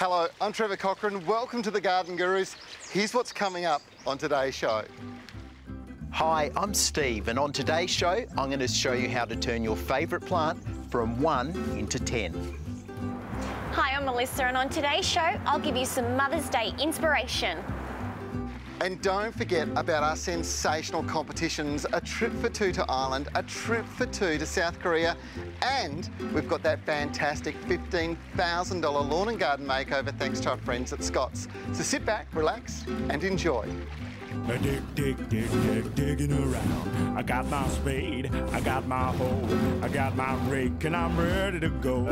Hello, I'm Trevor Cochrane. Welcome to the Garden Gurus. Here's what's coming up on today's show. Hi, I'm Steve, and on today's show, I'm going to show you how to turn your favourite plant from 1 into 10. Hi, I'm Melissa, and on today's show, I'll give you some Mother's Day inspiration. And don't forget about our sensational competitions, a trip for two to Ireland, a trip for two to South Korea, and we've got that fantastic $15,000 lawn and garden makeover thanks to our friends at Scott's. So sit back, relax, and enjoy. I dig, dig, dig, dig, digging around. I got my spade, I got my hoe, I got my rake, and I'm ready to go.